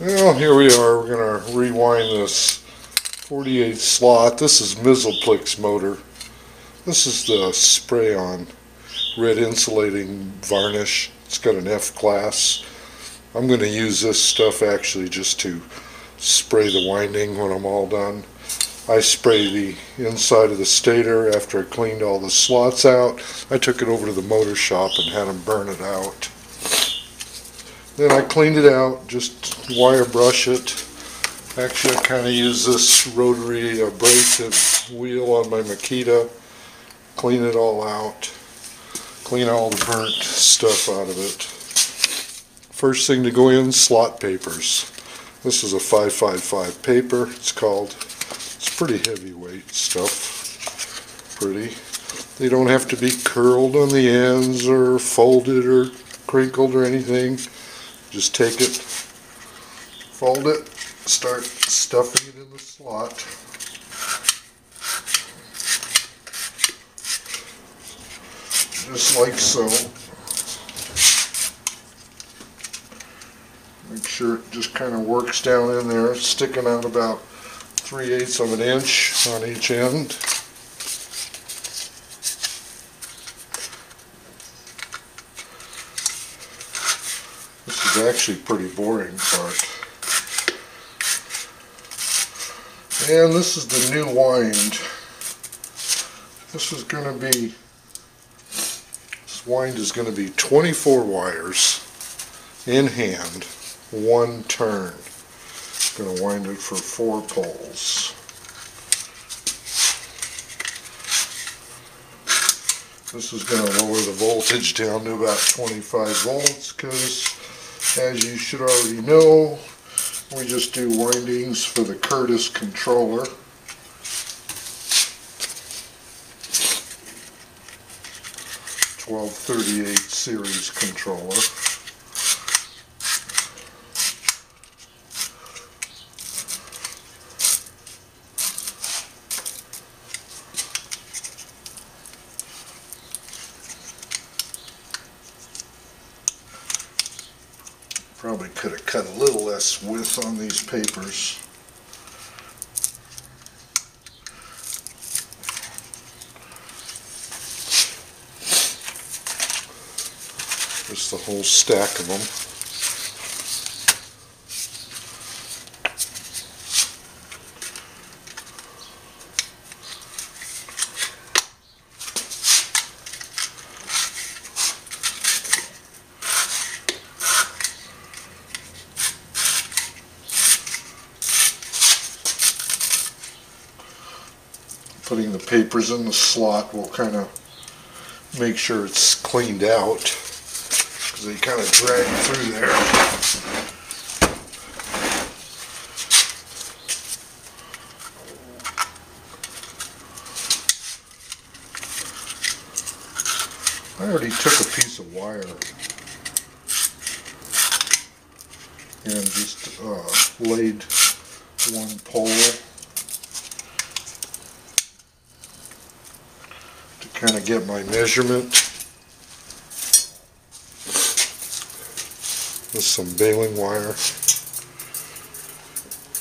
Well, here we are. We're going to rewind this 48 slot. This is Mizzleplix motor. This is the spray-on red insulating varnish. It's got an F class. I'm going to use this stuff actually just to spray the winding when I'm all done. I spray the inside of the stator after I cleaned all the slots out. I took it over to the motor shop and had them burn it out. Then I cleaned it out, just wire brush it. Actually, I kind of use this rotary uh, abrasive wheel on my Makita. Clean it all out. Clean all the burnt stuff out of it. First thing to go in, slot papers. This is a 555 paper, it's called. It's pretty heavyweight stuff. Pretty. They don't have to be curled on the ends or folded or crinkled or anything. Just take it, fold it, start stuffing it in the slot. Just like so. Make sure it just kind of works down in there, sticking out about 3 eighths of an inch on each end. Is actually pretty boring part. And this is the new wind. This is going to be, this wind is going to be 24 wires in hand, one turn. Going to wind it for four poles. This is going to lower the voltage down to about 25 volts because as you should already know, we just do windings for the Curtis controller. Twelve thirty-eight series controller. Probably could have cut a little less width on these papers. Just the whole stack of them. Putting the papers in the slot will kind of make sure it's cleaned out because they kind of drag through there. I already took a piece of wire and just uh, laid one pole kind of get my measurement. With some baling wire.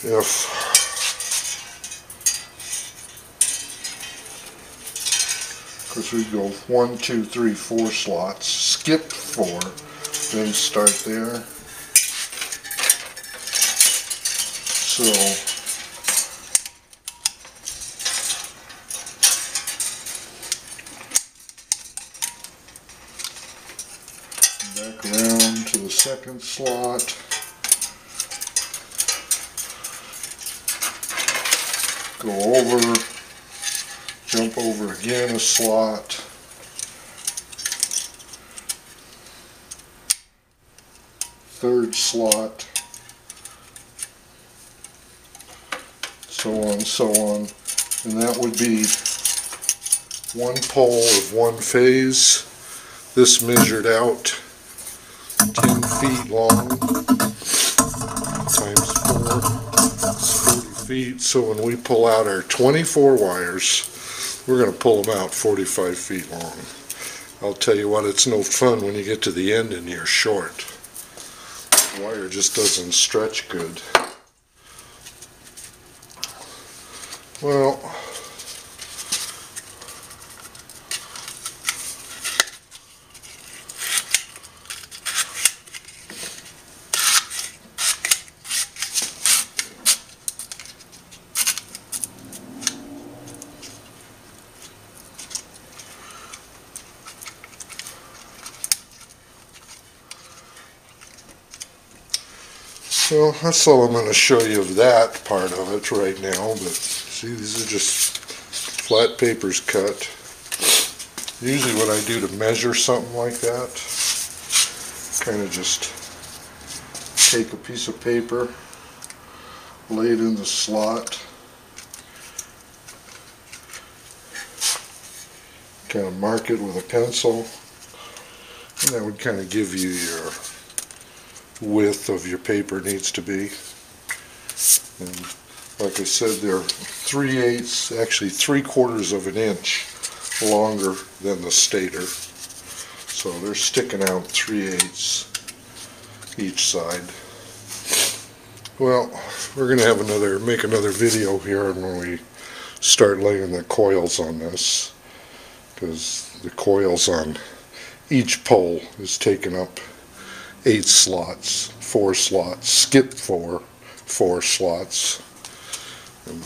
If because we go one, two, three, four slots, skip four, then start there. So back around to the second slot. Go over, jump over again a slot. Third slot. So on, so on. And that would be one pole of one phase. This measured out 10 feet long times 4 is 40 feet. So when we pull out our 24 wires, we're going to pull them out 45 feet long. I'll tell you what, it's no fun when you get to the end and you're short. wire just doesn't stretch good. Well, Well, that's all I'm going to show you of that part of it right now, but see, these are just flat papers cut. Usually what I do to measure something like that, kind of just take a piece of paper, lay it in the slot, kind of mark it with a pencil, and that would kind of give you your width of your paper needs to be. And like I said, they're three eighths, actually three quarters of an inch longer than the stator. So they're sticking out three eighths each side. Well, we're gonna have another, make another video here when we start laying the coils on this. Because the coils on each pole is taken up eight slots, four slots, skip four, four slots. And